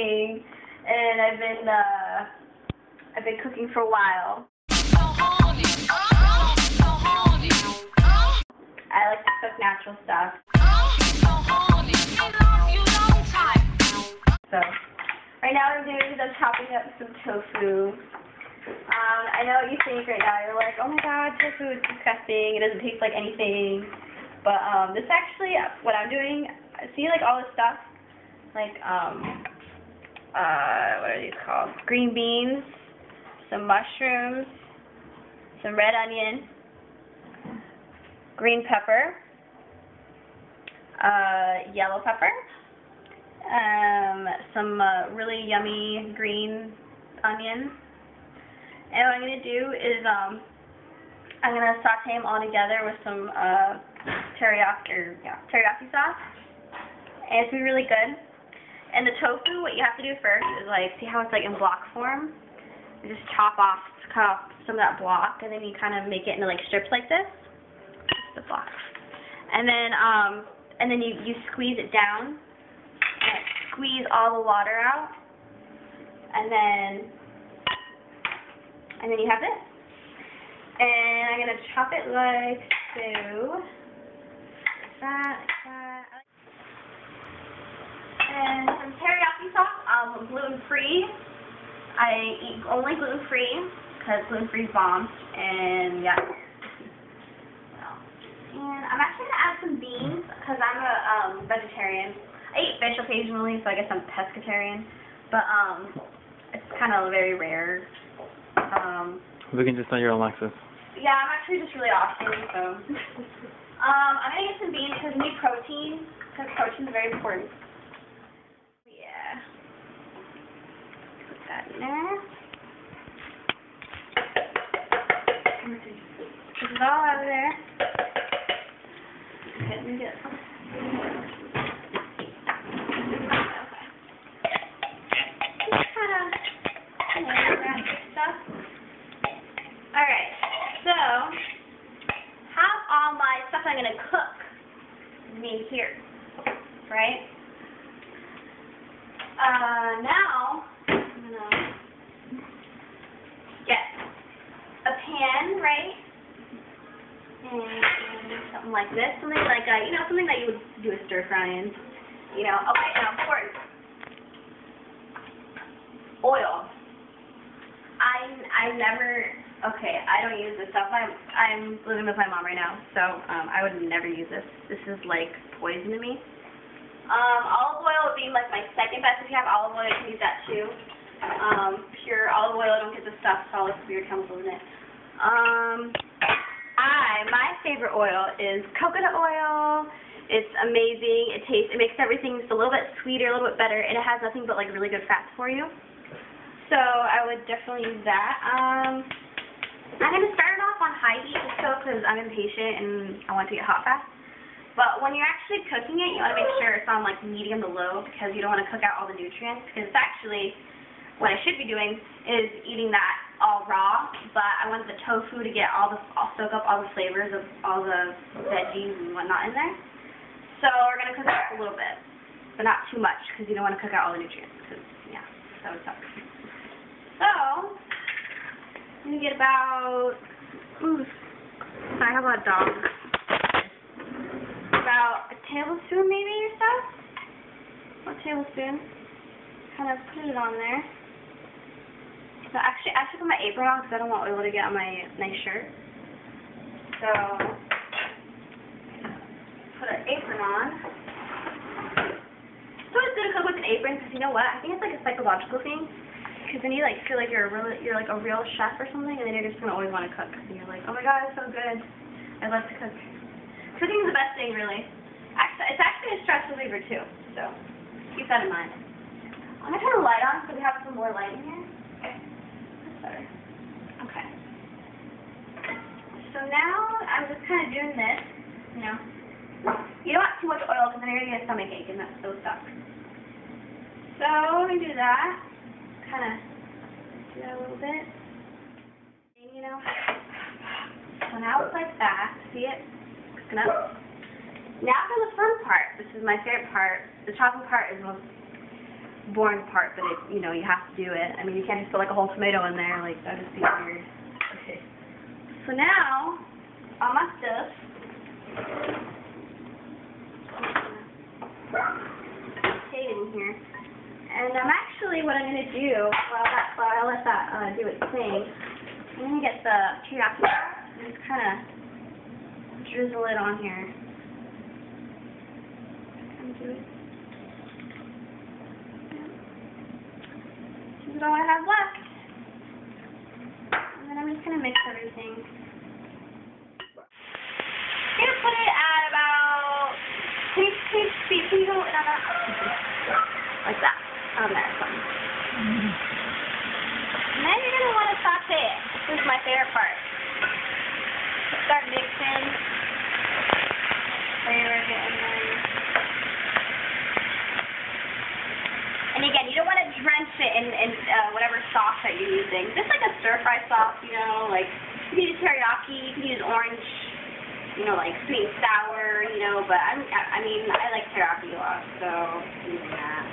cooking, and I've been uh, I've been cooking for a while. I like to cook natural stuff. So right now what I'm doing is I'm chopping up some tofu. Um, I know what you think right now. You're like, oh my god, tofu is disgusting. It doesn't taste like anything. But um, this actually, what I'm doing, see like all this stuff, like um, uh, what are these called? Green beans, some mushrooms, some red onion, green pepper, uh, yellow pepper, um, some uh, really yummy green onions. And what I'm going to do is um, I'm going to saute them all together with some uh, teriyaki, or, yeah, teriyaki sauce. And it's going to be really good. And the tofu, what you have to do first is like, see how it's like in block form? You just chop off, cut off some of that block, and then you kind of make it into like strips like this. The block. And then, um, and then you, you squeeze it down, squeeze all the water out, and then, and then you have this. And I'm going to chop it like so. That, that. And some teriyaki sauce, um, gluten-free. I eat only gluten-free, because gluten-free is bomb. And, yeah. And I'm actually going to add some beans, because I'm a um, vegetarian. I eat fish occasionally, so I guess I'm pescatarian. But, um, it's kind of very rare. Um, Looking just on your Alexis. yeah, I'm actually just really awesome, so. um, I'm gonna get some beans because we need protein, because protein is very important. Yeah. Put that in there. This is all out of there. Okay, let get some. Alright, so have all my stuff I'm going to cook me here, right? Uh, now, I'm going to get a pan, right? And something like this, something like, a, you know, something that you would do a stir fry in. You know, okay, now important. Oil. I, I never Okay, I don't use this stuff. I'm I'm living with my mom right now, so um, I would never use this. This is like poison to me. Um, olive oil would be like my second best. If you have olive oil, you can use that too. Um, pure olive oil, don't get the stuff all this weird chemicals in it. Um, I my favorite oil is coconut oil. It's amazing. It tastes. It makes everything just a little bit sweeter, a little bit better, and it has nothing but like really good fats for you. So I would definitely use that. Um. I'm going to start it off on high heat just so because I'm impatient and I want to get hot fast. But when you're actually cooking it, you want to make sure it's on like medium to low because you don't want to cook out all the nutrients because it's actually what I should be doing is eating that all raw, but I want the tofu to get all the, I'll soak up all the flavors of all the veggies and whatnot in there. So we're going to cook it a little bit, but not too much because you don't want to cook out all the nutrients because, yeah, that would suck. So, I'm gonna get about, ooh, I have a dogs. About a tablespoon maybe or so. A tablespoon. Kind of put it on there. So actually, I should put my apron on because I don't want oil to get on my nice shirt. So, put an apron on. It's good to cook with an apron because you know what? I think it's like a psychological thing. Because then you like feel like you're a real, you're like a real chef or something, and then you're just gonna always want to cook. And you're like, oh my god, it's so good. I love to cook. Cooking is the best thing, really. Actually, it's actually a stress reliever too. So keep that in mind. I'm gonna turn the light on so we have some more light in here. Okay. So now I'm just kind of doing this. You know, you don't want too much oil because then you're gonna get a stomach ache, and that so sucks. So we do that kind of do that a little bit. And, you know, so now it's like that. See it? Cooking up. Now for the fun part. This is my favorite part. The chopping part is most boring part, but it, you know, you have to do it. I mean, you can't just put like a whole tomato in there. Like, that would just be weird. Okay. So now, all my stuff. Okay, in here. And I'm actually, what I'm going to do, while, that, while I let that uh, do its thing, I'm going to get the teriyaki and just kind of drizzle it on here. Kind of do it. This is all I have left. And then I'm just going to mix everything. I'm going to put it at about, can you, you, see- can you go on? Like that. On there. And then you're going to want to saute it. This is my favorite part. Start mixing. Flavor it in there. And again, drench it in, in uh, whatever sauce that you're using. Just like a stir fry sauce, you know, like you can use teriyaki, you can use orange, you know, like sweet and sour, you know, but I'm, I I mean, I like teriyaki a lot, so using that.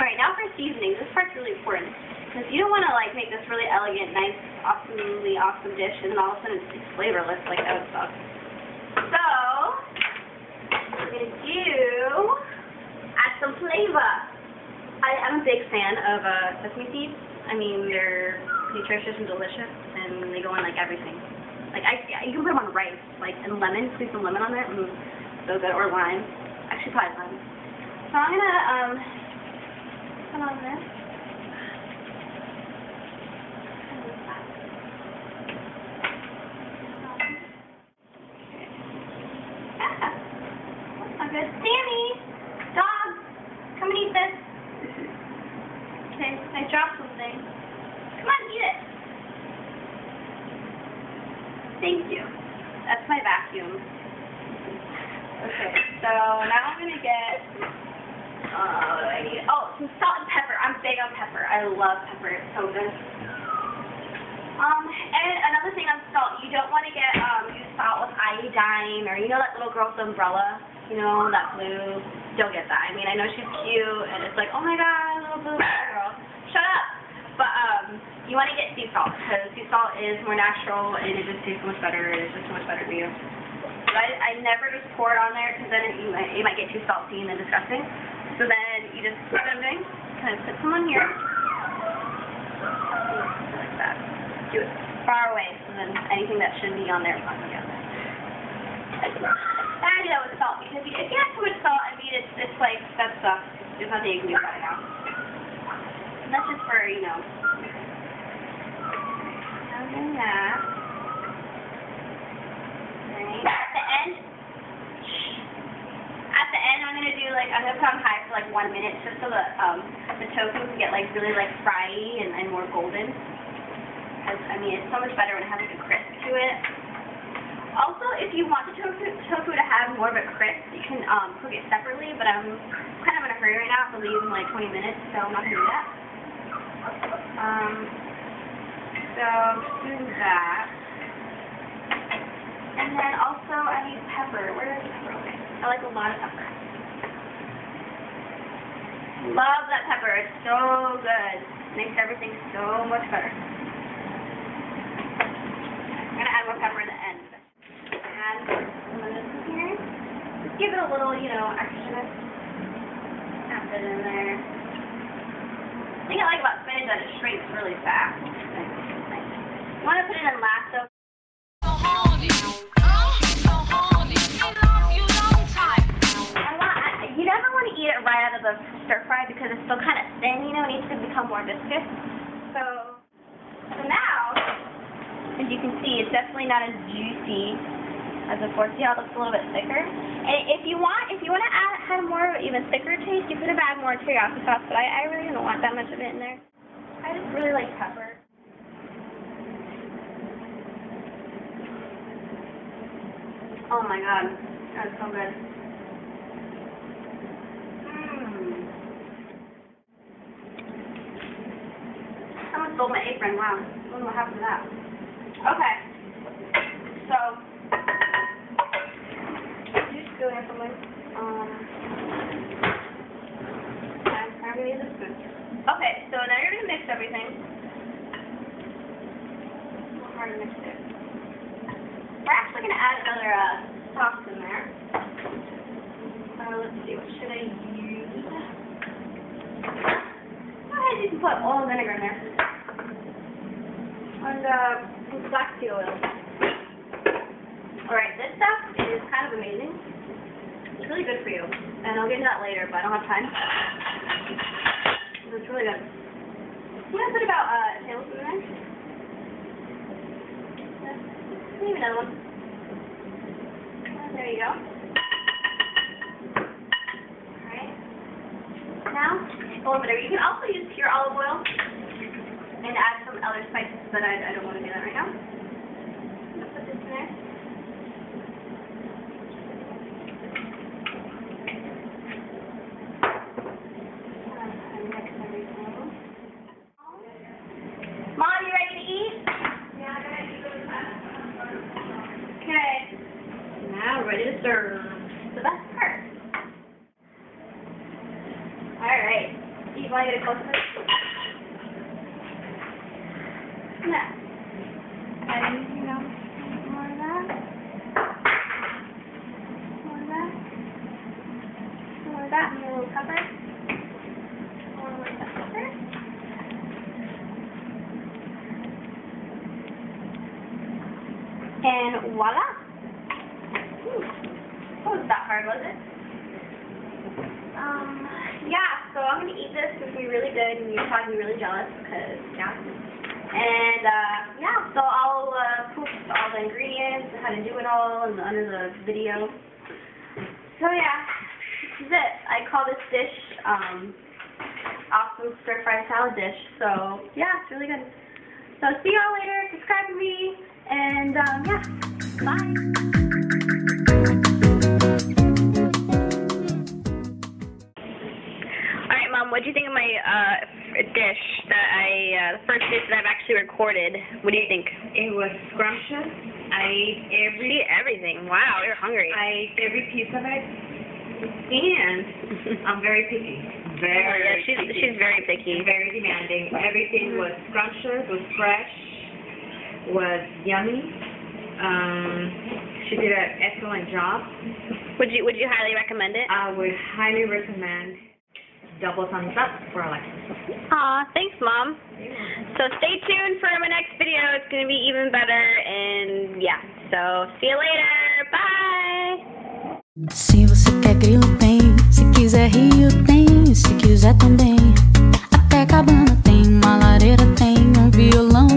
Alright, now for seasonings. This part's really important. Because you don't want to, like, make this really elegant, nice, awesomely awesome dish, and all of a sudden it's, it's flavorless. Like, that would suck. So, we're to do, add some flavor. I'm a big fan of uh, sesame seeds. I mean, they're nutritious and delicious, and they go in, like, everything. Like, I, you can put them on rice, like, and lemon, squeeze some lemon on there. Mm, so good. Or lime. Actually, probably lime. So I'm to, um, put on this. Ah, good. Sammy! Dog! Come and eat this. Okay, I dropped something. Come on, eat it. Thank you. That's my vacuum. Okay, so now I'm gonna get, uh? Oh, some salt and pepper. I'm big on pepper. I love pepper. It's so good. Um, and another thing on salt, you don't want to get, um, use salt with iodine or, you know that little girl's umbrella? You know, that blue? Don't get that. I mean, I know she's cute and it's like, oh my god, little blue girl. Shut up! But, um, you want to get sea salt because sea salt is more natural and it just tastes so much better it's just so much better for you. But I, I never just pour it on there because then it, you, might, it might get too salty and then disgusting. So then you just, what I'm doing, kind of put some on here. Like that. Do it far away so then anything that should be on there is not going to be on there. I do that with salt because if you have too much salt, I mean, it's, it's like, that sucks. There's nothing you can do about it now. And that's just for, you know, Having that. Right. At the end, at the end, I'm gonna do like I'm gonna put on high for like one minute, just so the um the tofu can get like really like fryy and, and more golden. 'Cause, I mean, it's so much better when it has like a crisp to it. Also, if you want the tofu tofu to have more of a crisp, you can um cook it separately. But I'm kind of in a hurry right now, so I'll leave in like 20 minutes, so I'm not gonna do that. Um. So do that. And then also I need pepper. Where is pepper? Okay. I like a lot of pepper. Love that pepper. It's so good. Makes everything so much better. I'm gonna add more pepper at the end. Add some of this here. Just give it a little, you know, extra. Tap it in there. The thing I like about spinach is that it shrinks really fast. Want to put it in I, you never want to eat it right out of the stir fry because it's still kind of thin, you know, it needs to become more viscous. So, so now, as you can see, it's definitely not as juicy as. See how it looks a little bit thicker? And if you want, if you want to add, have more even thicker taste, you could have added more teriyaki sauce, but I, I really don't want that much of it in there. I just really like pepper. Oh my god, that's so good. Mmm. Someone stole my apron. Wow. I wonder what happened to that. Okay. So, just go in or something. Um, okay, I'm gonna use a spoon. Okay, so now you're gonna mix everything. It's hard to mix it. We're actually gonna add another uh, sauce in there. Uh, let's see, what should I use? Go ahead, you can put oil and vinegar in there. And uh, some flaxseed oil. Alright, this stuff is kind of amazing. It's really good for you. And I'll get into that later, but I don't have time. It's really good. I'm gonna put about uh, a tablespoon in there. Maybe another one. And there you go. Alright. Olive vinegar. You can also use pure olive oil and add some other spices, but I, I don't want to do that right now. Put this in there. And mix everything. Mom, you ready to eat? Yeah, I'm ready to Okay. Now ready to serve. The best part. Alright. To get closer? More of that. More of that. More of that. And a little. More of pepper. And voila. Ooh. Wasn't that hard, was it? Um, yeah, so I'm going to eat this. It's going to be really good, and you're probably really jealous because, yeah. And, uh, yeah, so I'll uh, post all the ingredients, how to do it all, and under the video. So, yeah, this is it. I call this dish, um, awesome stir-fry salad dish. So, yeah, it's really good. So, see y'all later. Subscribe to me, and, um, yeah, bye. What do you think of my uh, dish that I uh, the first dish that I've actually recorded? What do you think? It was scrumptious. I ate every She ate everything. Wow, you're hungry. I ate every piece of it, and I'm very picky. Very, Oh, yeah, she's picky. she's very picky. very demanding. Everything was scrumptious, was fresh, was yummy. Um, she did an excellent job. Would you would you highly recommend it? I would highly recommend double thumbs up for Alexis. Aw, thanks, Mom. So stay tuned for my next video. It's going to be even better. And yeah, so see you later. Bye. Se você quer grilo, tem. Se quiser rio, tem. Se quiser também. Até cabana tem. Uma lareira tem. Um violão.